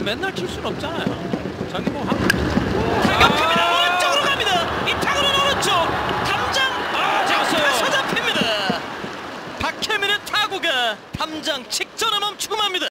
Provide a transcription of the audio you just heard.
맨날 칠 수는 없잖아요. 자기 뭐 한. 타격합니다. 아! 오른쪽으로 갑니다. 이 타구는 오른쪽. 담장 아, 잡았어요. 앞에서 잡힙니다. 박혜민의 타구가 담장 직전에 멈추고